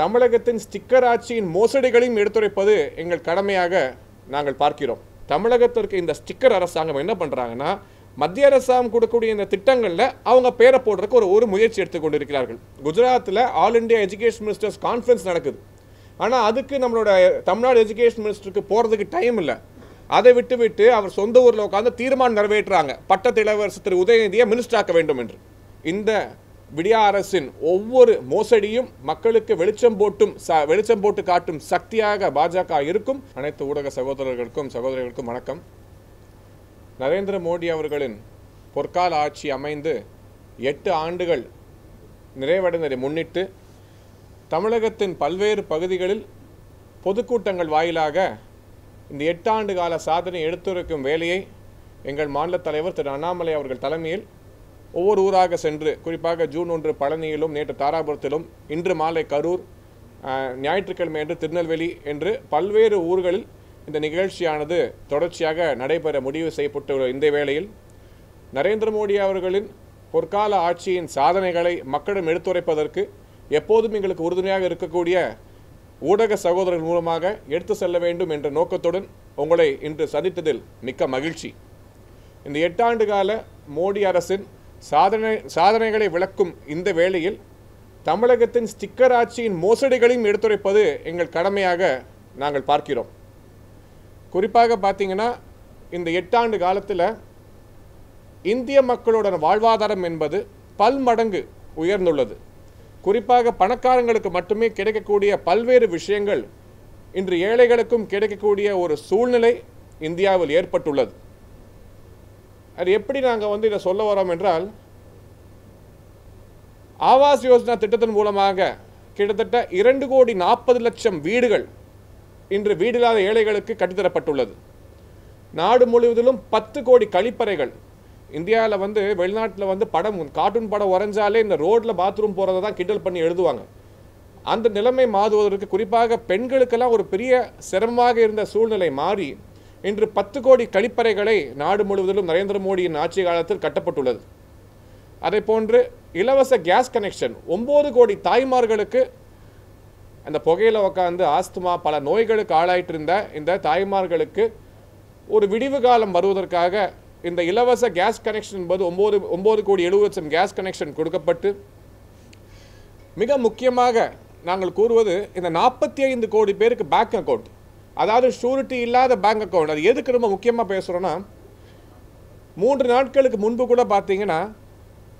தமிழகத்தின் ஸ்டிக்கர் ஆட்சியின் மோசடிகளையும் எடுத்துரைப்பது எங்கள் கடமையாக நாங்கள் பார்க்கிறோம். தமிழகத்திற்கு இந்த ஸ்டிக்கர் அரசாங்கம் என்ன பண்ணுறாங்கன்னா மத்திய அரசாங்கம் கொடுக்கக்கூடிய இந்த திட்டங்களில் அவங்க பேரை போடுறதுக்கு ஒரு ஒரு முயற்சி எடுத்துக்கொண்டிருக்கிறார்கள் குஜராத்தில் all India education ministers conference நடக்குது. ஆனால் அதுக்கு நம்மளோட தமிழ்நாடு எஜுகேஷன் மினிஸ்டருக்கு போகிறதுக்கு டைம் இல்லை. அதை விட்டு விட்டு அவர் சொந்த ஊரில் உட்காந்து தீர்மானம் நிறைவேற்றுறாங்க. பட்டத்து இளவரசர் திரு. உதயநிதியை மினிஸ்டர் ஆக்க வேண்டும் என்று. இந்த விடியா அரசின் ஒவ்வொரு மோசடியும் மக்களுக்கு வெளிச்சம் போட்டும் ச- வெளிச்சம் போட்டு காட்டும் சக்தியாக பாஜக இருக்கும். அனைத்து ஊடக சகோதரர்களுக்கும் சகோதரிகளுக்கும் வணக்கம். நரேந்திர மோடி அவர்களின் பொற்கால ஆட்சி அமைந்து எட்டு ஆண்டுகள் நிறைவடைந்ததை முன்னிட்டு தமிழகத்தின் பல்வேறு பகுதிகளில் பொதுக்கூட்டங்கள் வாயிலாக இந்த எட்டாண்டு கால சாதனை எடுத்துரைக்கும் வேலையை எங்கள் மாநில தலைவர் திரு அண்ணாமலை அவர்கள் தலைமையில் ஒவ்வொரு ஊராக சென்று குறிப்பாக ஜூன் ஒன்று பழனியிலும் நேற்று தாராபுரத்திலும் இன்று மாலை கரூர் ஞாயிற்றுக்கிழமை என்று திருநெல்வேலி என்று பல்வேறு ஊர்களில் இந்த நிகழ்ச்சியானது தொடர்ச்சியாக நடைபெற முடிவு செய்யப்பட்டுள்ள இந்த வேளையில் நரேந்திர மோடி அவர்களின் பொற்கால ஆட்சியின் சாதனைகளை மக்களிடம் எடுத்துரைப்பதற்கு எப்போதும் எங்களுக்கு உறுதுணையாக இருக்கக்கூடிய ஊடக சகோதரர்கள் மூலமாக எடுத்து செல்ல வேண்டும் என்ற நோக்கத்துடன் உங்களை இன்று சந்தித்ததில் மிக்க மகிழ்ச்சி. இந்த எட்டாண்டு கால மோடி அரசின் சாதனை சாதனைகளை விளக்கும் இந்த வேளையில் தமிழகத்தின் ஸ்டிக்கர் ஆட்சியின் மோசடிகளையும் எடுத்துரைப்பது எங்கள் கடமையாக நாங்கள் பார்க்கிறோம். குறிப்பாக பார்த்தீங்கன்னா இந்த எட்டாண்டு காலத்தில் இந்திய மக்களோட வாழ்வாதாரம் என்பது பல்மடங்கு உயர்ந்துள்ளது. குறிப்பாக பணக்காரங்களுக்கு மட்டுமே கிடைக்கக்கூடிய பல்வேறு விஷயங்கள் இன்று ஏழைகளுக்கும் கிடைக்கக்கூடிய ஒரு சூழ்நிலை இந்தியாவில் ஏற்பட்டுள்ளது. அது எப்படி நாங்கள் வந்து இதை சொல்ல வரோம் என்றால் ஆவாஸ் யோஜனா திட்டத்தின் மூலமாக கிட்டத்தட்ட இரண்டு கோடி நாற்பது லட்சம் வீடுகள் இன்று வீடில்லாத ஏழைகளுக்கு கட்டித்தரப்பட்டுள்ளது. நாடு முழுவதிலும் பத்து கோடி கழிப்பறைகள். இந்தியாவில் வந்து வெளிநாட்டில் வந்து படம் கார்ட்டூன் படம் வரைஞ்சாலே இந்த ரோட்டில் பாத்ரூம் போகிறத தான் கிண்டல் பண்ணி எழுதுவாங்க. அந்த நிலைமை மாறுவதற்கு குறிப்பாக பெண்களுக்கெல்லாம் ஒரு பெரிய சிரமமாக இருந்த சூழ்நிலை மாறி இன்று பத்து கோடி கழிப்பறைகளை நாடு முழுவதிலும் நரேந்திர மோடியின் ஆட்சி காலத்தில் கட்டப்பட்டுள்ளது. அதே போன்று இலவச கேஸ் கனெக்ஷன் ஒம்பது கோடி தாய்மார்களுக்கு அந்த புகையில் உட்காந்து ஆஸ்துமா பல நோய்களுக்கு ஆளாயிட்டு இருந்த இந்த தாய்மார்களுக்கு ஒரு விடிவு காலம் வருவதற்காக இந்த இலவச கேஸ் கனெக்ஷன் என்பது ஒம்பது ஒம்பது கோடி எழுபது லட்சம் கேஸ் கனெக்ஷன் கொடுக்கப்பட்டு மிக முக்கியமாக நாங்கள் கூறுவது இந்த நாற்பத்தி ஐந்து கோடி பேருக்கு பேங்க் அக்கவுண்ட் அதாவது ஷூரிட்டி இல்லாத பேங்க் அக்கௌண்ட் அது எதுக்கு ரொம்ப முக்கியமாக பேசுகிறோன்னா மூன்று நாட்களுக்கு முன்பு கூட பார்த்தீங்கன்னா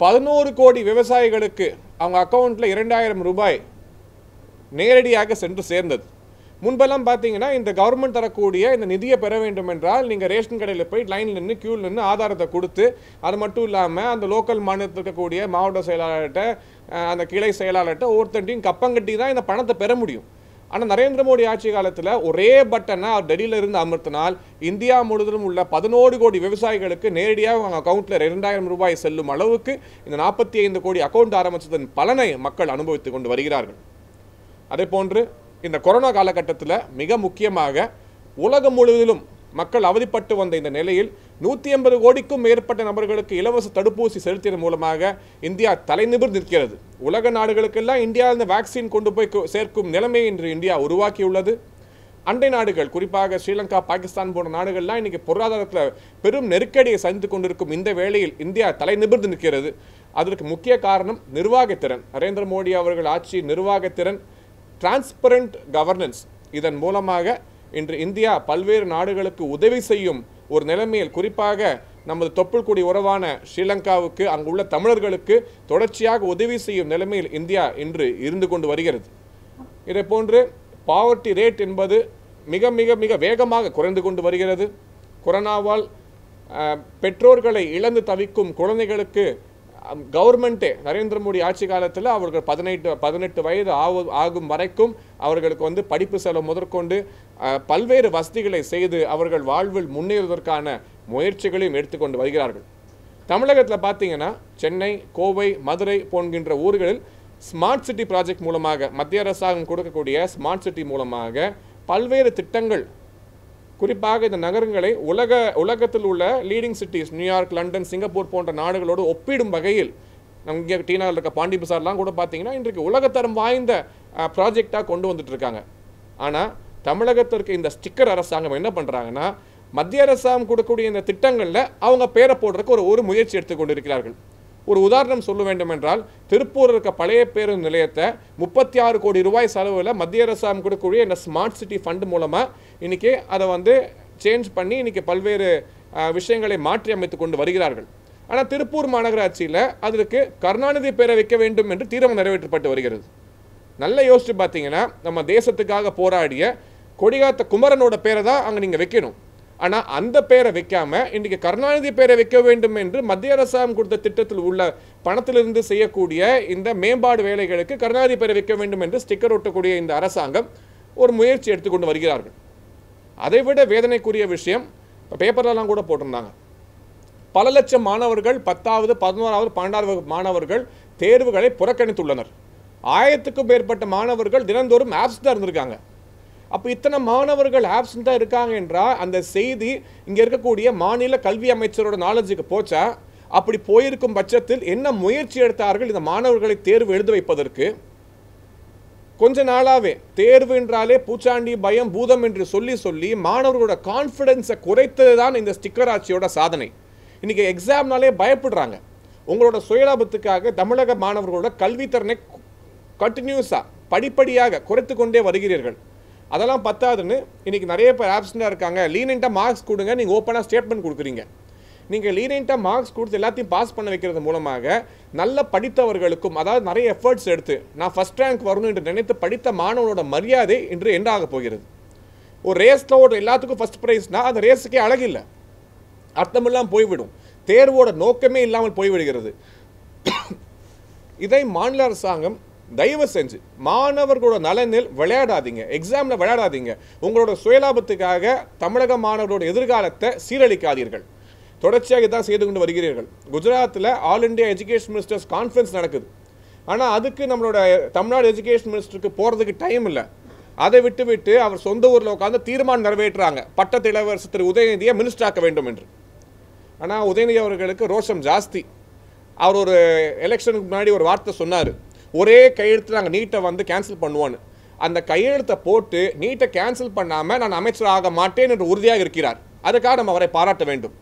பதினோரு கோடி விவசாயிகளுக்கு அவங்க அக்கௌண்ட்டில் இரண்டாயிரம் ரூபாய் நேரடியாக சென்று சேர்ந்தது. முன்பெல்லாம் பார்த்தீங்கன்னா இந்த கவர்மெண்ட் தரக்கூடிய இந்த நிதியை பெற வேண்டும் என்றால் நீங்கள் ரேஷன் கடையில் போய் லைனில் நின்று க்யூவில் நின்று ஆதாரத்தை கொடுத்து அது மட்டும் இல்லாமல் அந்த லோக்கல் மாநிலத்தில் இருக்கக்கூடிய மாவட்ட செயலாளர்கிட்ட அந்த கிளை செயலாளர்கிட்ட ஒவ்வொருத்தன்ட்டையும் கப்பங்கட்டி தான் இந்த பணத்தை பெற முடியும். ஆனால் நரேந்திர மோடி ஆட்சி காலத்தில் ஒரே பட்டனை அவர் டெல்லியில் இருந்து அமர்த்தினால் இந்தியா முழுவதும் உள்ள பதினோரு கோடி விவசாயிகளுக்கு நேரடியாக அவங்க அக்கௌண்ட்டில் ரெண்டாயிரம் ரூபாய் செல்லும் அளவுக்கு இந்த நாற்பத்தி ஐந்து கோடி அக்கௌண்ட் ஆரம்பித்ததன் பலனை மக்கள் அனுபவித்துக் கொண்டு வருகிறார்கள். அதே போன்று இந்த கொரோனா காலகட்டத்தில் மிக முக்கியமாக உலகம் முழுவதிலும் மக்கள் அவதிப்பட்டு வந்த இந்த நிலையில் நூற்றி ஐம்பது கோடிக்கும் மேற்பட்ட நபர்களுக்கு இலவச தடுப்பூசி செலுத்தியதன் மூலமாக இந்தியா தலைநிமிர்ந்து நிற்கிறது. உலக நாடுகளுக்கெல்லாம் இந்தியா இந்த வேக்சின் கொண்டு போய் சேர்க்கும் நிலைமையை இன்று இந்தியா உருவாக்கியுள்ளது. அண்டை நாடுகள் குறிப்பாக ஸ்ரீலங்கா பாகிஸ்தான் போன்ற நாடுகள்லாம் இன்றைக்கி பொருளாதாரத்தில் பெரும் நெருக்கடியை சந்தித்து கொண்டிருக்கும் இந்த வேளையில் இந்தியா தலை நிமிர்ந்து நிற்கிறது. அதற்கு முக்கிய காரணம் நிர்வாகத்திறன் நரேந்திர மோடி அவர்கள் ஆட்சி நிர்வாகத்திறன் டிரான்ஸ்பரண்ட் கவர்னன்ஸ் இதன் மூலமாக இன்று இந்தியா பல்வேறு நாடுகளுக்கு உதவி செய்யும் ஒரு நிலைமையில் குறிப்பாக நமது தொப்புள்குடி உறவான ஸ்ரீலங்காவுக்கு அங்குள்ள தமிழர்களுக்கு தொடர்ச்சியாக உதவி செய்யும் நிலைமையில் இந்தியா இன்று இருந்து கொண்டு வருகிறது. இதை போன்று பாவர்ட்டி ரேட் என்பது மிக மிக மிக வேகமாக குறைந்து கொண்டு வருகிறது. கொரோனாவால் பெற்றோர்களை இழந்து தவிக்கும் குழந்தைகளுக்கு கவர்மெண்ட்டே நரேந்திர மோடி ஆட்சி காலத்தில் அவர்கள் பதினெட்டு பதினெட்டு வயது ஆவு ஆகும் வரைக்கும் அவர்களுக்கு வந்து படிப்பு செலவு முதற்கொண்டு பல்வேறு வசதிகளை செய்து அவர்கள் வாழ்வில் முன்னேறுவதற்கான முயற்சிகளையும் எடுத்துக்கொண்டு வருகிறார்கள். தமிழகத்தில் பார்த்தீங்கன்னா சென்னை கோவை மதுரை போன்கின்ற ஊர்களில் ஸ்மார்ட் சிட்டி ப்ராஜெக்ட் மூலமாக மத்திய அரசாங்கம் கொடுக்கக்கூடிய ஸ்மார்ட் சிட்டி மூலமாக பல்வேறு திட்டங்கள் குறிப்பாக இந்த நகரங்களை உலக உலகத்தில் உள்ள leading cities New York London Singapore போன்ற நாடுகளோடு ஒப்பிடும் வகையில் நம்ம இங்கே டீனாவில் இருக்க பாண்டி பசார்லாம் கூட பார்த்தீங்கன்னா இன்றைக்கு உலகத்தரம் வாய்ந்த ப்ராஜெக்டாக கொண்டு வந்துட்டு இருக்காங்க. ஆனால் தமிழகத்திற்கு இந்த ஸ்டிக்கர் அரசாங்கம் என்ன பண்ணுறாங்கன்னா மத்திய அரசாங்கம் கொடுக்கக்கூடிய இந்த திட்டங்களில் அவங்க பேரை போடுறதுக்கு ஒரு ஒரு முயற்சி எடுத்துக்கொண்டு இருக்கிறார்கள் ஒரு உதாரணம் சொல்ல வேண்டும் என்றால் திருப்பூர் இருக்க பழைய பேருந்து நிலையத்தை முப்பத்தி ஆறு கோடி ரூபாய் செலவில் மத்திய அரசாங்கம் கொடுக்கக்கூடிய இந்த ஸ்மார்ட் சிட்டி ஃபண்ட் மூலமாக இன்னைக்கு அதை வந்து சேஞ்ச் பண்ணி இன்றைக்கி பல்வேறு விஷயங்களை மாற்றி அமைத்து கொண்டு வருகிறார்கள். ஆனால் திருப்பூர் மாநகராட்சியில் அதற்கு கருணாநிதி பேரை வைக்க வேண்டும் என்று தீர்மானம் நிறைவேற்றப்பட்டு வருகிறது. நல்லா யோசித்து பார்த்தீங்கன்னா நம்ம தேசத்துக்காக போராடிய கொடிகாத்த குமரனோட பேரை தான் அங்கே நீங்கள் வைக்கணும். ஆனால் அந்த பேரை வைக்காமல் இன்றைக்கி கருணாநிதி பேரை வைக்க வேண்டும் என்று மத்திய அரசாங்கம் கொடுத்த திட்டத்தில் உள்ள பணத்திலிருந்து செய்யக்கூடிய இந்த மேம்பாடு வேலைகளுக்கு கருணாநிதி பேரை வைக்க வேண்டும் என்று ஸ்டிக்கர் ஒட்டக்கூடிய இந்த அரசாங்கம் ஒரு முயற்சி எடுத்துக்கொண்டு வருகிறார்கள். அதைவிட வேதனைக்குரிய விஷயம் இப்போ பேப்பர்லலாம் கூட போட்டிருந்தாங்க. பல லட்சம் மாணவர்கள் பத்தாவது பதினோராவது பன்னெண்டாவது வகுப்பு மாணவர்கள் தேர்வுகளை புறக்கணித்துள்ளனர். ஆயிரத்துக்கும் மேற்பட்ட மாணவர்கள் தினந்தோறும் ஆப்ஸ் தான் இருந்திருக்காங்க. அப்போ இத்தனை மாணவர்கள் ஆப்சண்ட்டாக இருக்காங்க என்றால் அந்த செய்தி இங்கே இருக்கக்கூடிய மாநில கல்வி அமைச்சரோட நாலேஜுக்கு போச்சா? அப்படி போயிருக்கும் பட்சத்தில் என்ன முயற்சி எடுத்தார்கள் இந்த மாணவர்களை தேர்வு எழுத வைப்பதற்கு? கொஞ்ச நாளாவே தேர்வு என்றாலே பூச்சாண்டி பயம் பூதம் என்று சொல்லி சொல்லி மாணவர்களோட கான்ஃபிடென்ஸை குறைத்தது தான் இந்த ஸ்டிக்கர் ஆட்சியோட சாதனை. இன்றைக்கி எக்ஸாம்னாலே பயப்படுறாங்க. உங்களோட சுயலாபத்துக்காக தமிழக மாணவர்களோட கல்வித்திறனை கண்டினியூஸாக படிப்படியாக குறைத்து கொண்டே வருகிறீர்கள். அதெல்லாம் பத்தாதுன்னு இன்றைக்கி நிறைய பேர் ஆப்சண்ட்டாக இருக்காங்க. லீனெண்ட்டாக மார்க்ஸ் கொடுங்க நீங்கள் ஓப்பனாக ஸ்டேட்மெண்ட் கொடுக்குறீங்க. நீங்கள் லீனெண்ட்டாக மார்க்ஸ் கொடுத்து எல்லாத்தையும் பாஸ் பண்ண வைக்கிறது மூலமாக நல்ல படித்தவர்களுக்கும் அதாவது நிறைய எஃபர்ட்ஸ் எடுத்து நான் ஃபர்ஸ்ட் ரேங்க் வரணும் என்று நினைத்து படித்த மாணவனோட மரியாதை இன்று எண்டாக போகிறது. ஒரு ரேஸில் ஒரு எல்லாத்துக்கும் ஃபஸ்ட் ப்ரைஸ்னால் அந்த ரேஸுக்கே அழகில்லை அர்த்தமெல்லாம் போய்விடும். தேர்வோட நோக்கமே இல்லாமல் போய்விடுகிறது. இதை மாநில அரசாங்கம் தயவு செஞ்சு மாணவர்களோட நலனில் விளையாடாதீங்க. எக்ஸாமில் விளையாடாதீங்க. உங்களோட சுயலாபத்துக்காக தமிழக மாணவர்களோட எதிர்காலத்தை சீரழிக்காதீர்கள். தொடர்ச்சியாக இதான் செய்து கொண்டு வருகிறீர்கள். குஜராத்தில் all India education ministers conference நடக்குது. ஆனால் அதுக்கு நம்மளோட தமிழ்நாடு எஜுகேஷன் மினிஸ்டருக்கு போகிறதுக்கு டைம் இல்லை. அதை விட்டு விட்டு அவர் சொந்த ஊரில் உட்காந்து தீர்மானம் நிறைவேற்றுறாங்க. பட்டத்து இளவரசர் திரு உதயநிதியை மினிஸ்டர் ஆக்க வேண்டும் என்று. ஆனால் உதயநிதி அவர்களுக்கு ரோஷம் ஜாஸ்தி. அவர் ஒரு எலெக்ஷனுக்கு முன்னாடி ஒரு வார்த்தை சொன்னார். ஒரே கையெழுத்து நாங்கள் நீட்டை வந்து கேன்சல் பண்ணுவோன்னு. அந்த கையெழுத்தை போட்டு நீட்டை கேன்சல் பண்ணாமல் நான் அமைச்சர் ஆக மாட்டேன் என்று உறுதியாக இருக்கிறார். அதுக்காக நம்ம அவரை பாராட்ட வேண்டும்.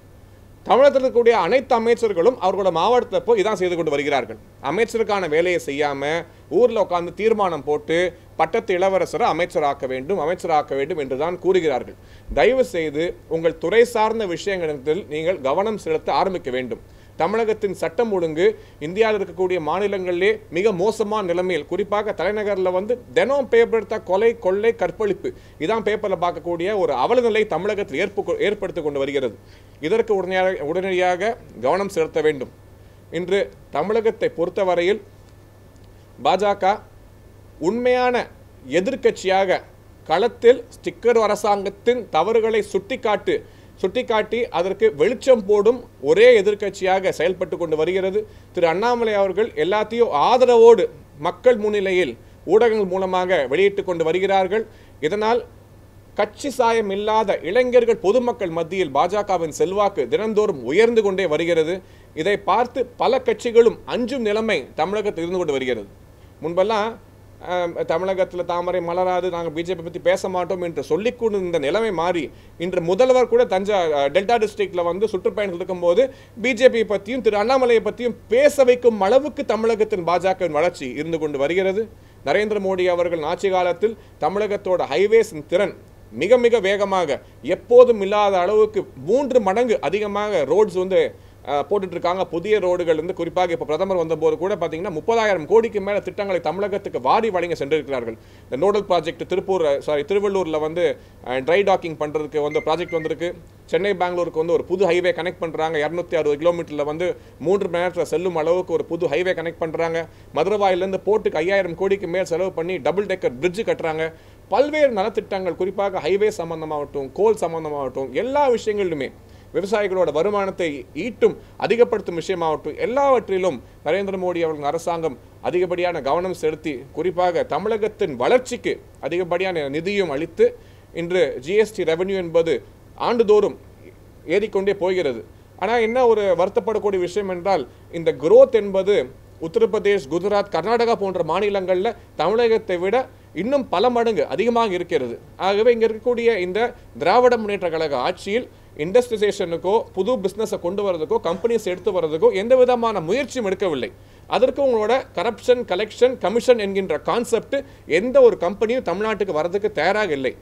தமிழகத்தில் இருக்கக்கூடிய அனைத்து அமைச்சர்களும் அவர்களோட மாவட்டத்தில் போய் இதான் செய்து கொண்டு வருகிறார்கள். அமைச்சருக்கான வேலையை செய்யாமல் ஊரில் உட்கார்ந்து தீர்மானம் போட்டு பட்டத்து இளவரசரை அமைச்சராக்க வேண்டும் அமைச்சராக்க வேண்டும் என்று தான் கூறுகிறார்கள். தயவு செய்து உங்கள் துறை சார்ந்த விஷயங்களில் நீங்கள் கவனம் செலுத்த ஆரம்பிக்க வேண்டும். தமிழகத்தின் சட்டம் ஒழுங்கு இந்தியாவில் இருக்கக்கூடிய மாநிலங்களிலே மிக மோசமான நிலைமையில் குறிப்பாக தலைநகரில் வந்து தினம் பேப்பர் கொலை கொள்ளை கற்பழிப்பு. இதான் பேப்பரில் பார்க்கக்கூடிய ஒரு அவலநிலை தமிழகத்தில் ஏற்பு ஏற்படுத்தி கொண்டு வருகிறது. இதற்கு உடனடியாக உடனடியாக கவனம் செலுத்த வேண்டும். இன்று தமிழகத்தை பொறுத்தவரையில் பாஜக உண்மையான எதிர்க்கட்சியாக களத்தில் ஸ்டிக்கர் அரசாங்கத்தின் தவறுகளை சுட்டிக்காட்டு சுட்டிக்காட்டி அதற்கு வெளிச்சம் போடும் ஒரே எதிர்க்கட்சியாக செயல்பட்டு கொண்டு வருகிறது. திரு அண்ணாமலை அவர்கள் எல்லாத்தையும் ஆதரவோடு மக்கள் முன்னிலையில் ஊடகங்கள் மூலமாக வெளியிட்டு கொண்டு வருகிறார்கள். இதனால் கட்சி சாயம் இல்லாத இளைஞர்கள் பொதுமக்கள் மத்தியில் பாஜகவின் செல்வாக்கு தினந்தோறும் உயர்ந்து கொண்டே வருகிறது. இதை பார்த்து பல கட்சிகளும் அஞ்சும் நிலைமை தமிழகத்தில் இருந்து கொண்டு வருகிறது. முன்பெல்லாம் தமிழகத்தில் தாமரை மலராது நாங்கள் பிஜேபி பற்றி பேச மாட்டோம் என்று சொல்லிக் இந்த நிலைமை மாறி இன்று முதல்வர் கூட தஞ்சா டெல்டா டிஸ்ட்ரிக்டில் வந்து சுற்றுப்பயணத்தில் இருக்கும்போது பிஜேபி பற்றியும் திரு அண்ணாமலையை பற்றியும் பேச வைக்கும் அளவுக்கு தமிழகத்தின் பாஜகவின் வளர்ச்சி இருந்து கொண்டு வருகிறது. நரேந்திர மோடி அவர்கள் ஆட்சி காலத்தில் தமிழகத்தோட ஹைவேஸின் திறன் மிக மிக வேகமாக எப்போதும் இல்லாத அளவுக்கு மூன்று மடங்கு அதிகமாக ரோட்ஸ் வந்து அஹ், போட்டுட்டு இருக்காங்க புதிய ரோடுகள் வந்து குறிப்பாக இப்போ பிரதமர் வந்தபோது கூட பார்த்தீங்கன்னா முப்பதாயிரம் கோடிக்கு மேலே திட்டங்களை தமிழகத்துக்கு வாரி வழங்க சென்றிருக்கிறார்கள். இந்த நோடல் ப்ராஜெக்ட் திருப்பூர் சாரி திருவள்ளூரில் வந்து ட்ரை டாக்கிங் பண்ணுறதுக்கு வந்து ப்ராஜெக்ட் வந்திருக்கு. சென்னை பெங்களூருக்கு வந்து ஒரு புது ஹைவே கனெக்ட் பண்ணுறாங்க இரநூத்தி அறுபது கிலோமீட்டரில் வந்து மூன்று மணி நேரத்தில் செல்லும் அளவுக்கு ஒரு புது ஹைவே கனெக்ட் பண்ணுறாங்க மதுரவாயிலேருந்து போர்ட்டுக்கு ஐயாயிரம் கோடிக்கு மேல் செலவு பண்ணி டபுள் டெக்கர் பிரிட்ஜ் கட்டுறாங்க. பல்வேறு நலத்திட்டங்கள் குறிப்பாக ஹைவே சம்மந்தமாகட்டும் கோல் சம்மந்தமாகட்டும் எல்லா விஷயங்களிலுமே விவசாயிகளோட வருமானத்தை ஈட்டும் அதிகப்படுத்தும் விஷயமாகட்டும் எல்லாவற்றிலும் நரேந்திர மோடி அவர்களின் அரசாங்கம் அதிகப்படியான கவனம் செலுத்தி குறிப்பாக தமிழகத்தின் வளர்ச்சிக்கு அதிகப்படியான நிதியும் அளித்து இன்று ஜிஎஸ்டி ரெவன்யூ என்பது ஆண்டுதோறும் ஏறிக்கொண்டே போகிறது. ஆனால் என்ன ஒரு வருத்தப்படக்கூடிய விஷயம் என்றால் இந்த குரோத் என்பது உத்தரப்பிரதேஷ் குஜராத் கர்நாடகா போன்ற மாநிலங்களில் தமிழகத்தை விட இன்னும் பல மடங்கு அதிகமாக இருக்கிறது. ஆகவே இங்கே இருக்கக்கூடிய இந்த திராவிட முன்னேற்ற கழக ஆட்சியில் இண்டஸ்ட்ரியலைசேஷனுக்கோ புது பிஸ்னஸை கொண்டு வரதுக்கோ கம்பெனிஸ் எடுத்து வரதுக்கோ எந்த விதமான முயற்சியும் எடுக்கவில்லை. அதற்கு உங்களோட கரப்ஷன் கலெக்ஷன் கமிஷன் என்கின்ற கான்செப்ட் எந்த ஒரு கம்பெனியும் தமிழ்நாட்டுக்கு வரதுக்கு தயாராக இல்லை.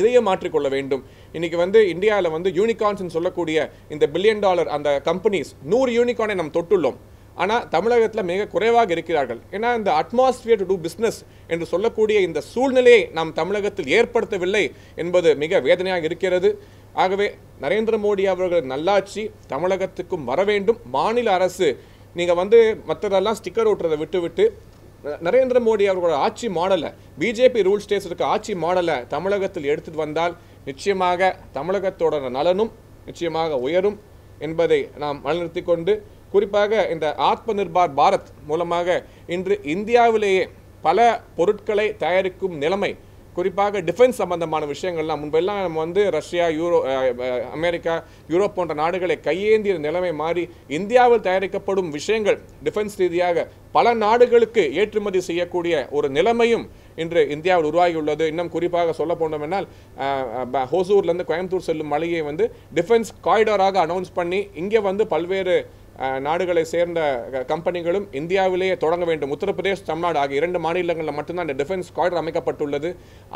இதையும் மாற்றிக்கொள்ள வேண்டும். இன்றைக்கி வந்து இந்தியாவில் வந்து யூனிகார்ன்ஸ்னு சொல்லக்கூடிய இந்த பில்லியன் டாலர் அந்த கம்பெனிஸ் நூறு யூனிகார்னை நாம் தொட்டுள்ளோம். ஆனால் தமிழகத்தில் மிக குறைவாக இருக்கிறார்கள். ஏன்னா இந்த அட்மாஸ்பியர் டு டூ பிஸ்னஸ் என்று சொல்லக்கூடிய இந்த சூழ்நிலையை நாம் தமிழகத்தில் ஏற்படுத்தவில்லை என்பது மிக வேதனையாக இருக்கிறது. ஆகவே நரேந்திர மோடி அவர்கள் நல்லாட்சி தமிழகத்துக்கும் வர வேண்டும். மாநில அரசு நீங்கள் வந்து மற்றதெல்லாம் ஸ்டிக்கர் ஓட்டுறதை விட்டுவிட்டு நரேந்திர மோடி அவர்களோட ஆட்சி மாடலை பிஜேபி ரூல் ஸ்டேட்ஸ் இருக்க ஆட்சி மாடலை தமிழகத்தில் எடுத்துட்டு வந்தால் நிச்சயமாக தமிழகத்தோட நலனும் நிச்சயமாக உயரும் என்பதை நாம் வலியுறுத்தி கொண்டு குறிப்பாக இந்த ஆத்ம நிர்பார் பாரத் மூலமாக இன்று இந்தியாவிலேயே பல பொருட்களை தயாரிக்கும் நிலைமை குறிப்பாக டிஃபென்ஸ் சம்பந்தமான விஷயங்கள்லாம். முன்பெல்லாம் நம்ம வந்து ரஷ்யா யூரோ அமெரிக்கா யூரோப் போன்ற நாடுகளை கையேந்திய நிலைமை மாறி இந்தியாவில் தயாரிக்கப்படும் விஷயங்கள் டிஃபென்ஸ் ரீதியாக பல நாடுகளுக்கு ஏற்றுமதி செய்யக்கூடிய ஒரு நிலைமையும் இன்று இந்தியாவில் உருவாகியுள்ளது. இன்னும் குறிப்பாக சொல்ல போனோம்னால் ஹோசூர்லேருந்து கோயம்புத்தூர் செல்லும் மலையை வந்து டிஃபென்ஸ் காரிடாராக அனௌன்ஸ் பண்ணி இங்கே வந்து பல்வேறு நாடுகளை சேர்ந்த கம்பெனிகளும் இந்தியாவிலேயே தொடங்க வேண்டும். உத்தரப்பிரதேஷ் தமிழ்நாடு ஆகிய இரண்டு மாநிலங்களில் மட்டும்தான் இந்த டிஃபென்ஸ் கார்டர் அமைக்கப்பட்டுள்ளது.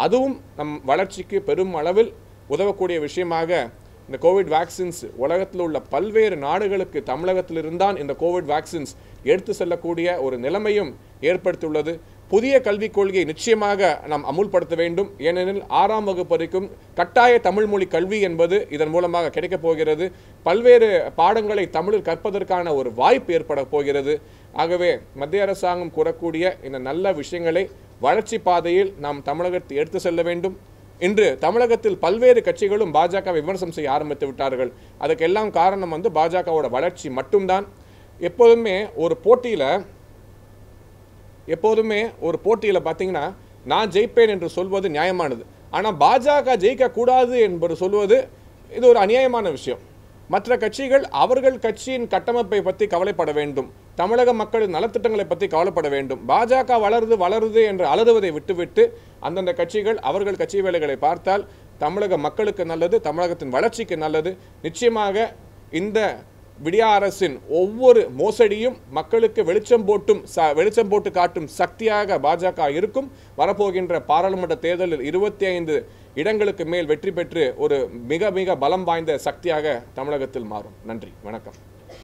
அதுவும் நம் வளர்ச்சிக்கு பெரும் அளவில் உதவக்கூடிய விஷயமாக இந்த கோவிட் வேக்சின்ஸ் உலகத்தில் உள்ள பல்வேறு நாடுகளுக்கு தமிழகத்திலிருந்தான் இந்த கோவிட் வேக்சின்ஸ் எடுத்து செல்லக்கூடிய ஒரு நிலைமையும் ஏற்படுத்தியுள்ளது. புதிய கல்விக் கொள்கையை நிச்சயமாக நாம் அமுல்படுத்த வேண்டும். ஏனெனில் ஆறாம் வகுப்பு வரைக்கும் கட்டாய தமிழ் மொழி கல்வி என்பது இதன் மூலமாக கிடைக்கப் போகிறது. பல்வேறு பாடங்களை தமிழில் கற்பதற்கான ஒரு வாய்ப்பு ஏற்பட போகிறது. ஆகவே மத்திய அரசாங்கம் கூறக்கூடிய இந்த நல்ல விஷயங்களை வளர்ச்சி பாதையில் நாம் தமிழகத்தை எடுத்து செல்ல வேண்டும். இன்று தமிழகத்தில் பல்வேறு கட்சிகளும் பாஜக விமர்சனம் செய்ய ஆரம்பித்து விட்டார்கள். அதுக்கெல்லாம் காரணம் வந்து பாஜகவோட வளர்ச்சி மட்டும்தான். எப்போதுமே ஒரு போட்டியில் எப்போதுமே ஒரு போட்டியில் பார்த்தீங்கன்னா நான் ஜெயிப்பேன் என்று சொல்வது நியாயமானது. ஆனால் பாஜக ஜெயிக்கக்கூடாது என்பது சொல்வது இது ஒரு அநியாயமான விஷயம். மற்ற கட்சிகள் அவர்கள் கட்சியின் கட்டமைப்பை பற்றி கவலைப்பட வேண்டும். தமிழக மக்களின் நலத்திட்டங்களை பற்றி கவலைப்பட வேண்டும். பாஜக வளருது வளருது என்று அலறுவதை விட்டுவிட்டு அந்தந்த கட்சிகள் அவர்கள் கட்சி வேலைகளை பார்த்தால் தமிழக மக்களுக்கு நல்லது தமிழகத்தின் வளர்ச்சிக்கு நல்லது. நிச்சயமாக இந்த விடியா அரசின் ஒவ்வொரு மோசடியும் மக்களுக்கு வெளிச்சம் போட்டும் ச வெளிச்சம் போட்டு காட்டும் சக்தியாக பாஜக இருக்கும். வரப்போகின்ற பாராளுமன்ற தேர்தலில் இருபத்தி ஐந்து இடங்களுக்கு மேல் வெற்றி பெற்று ஒரு மிக மிக பலம் வாய்ந்த சக்தியாக தமிழகத்தில் மாறும். நன்றி. வணக்கம்.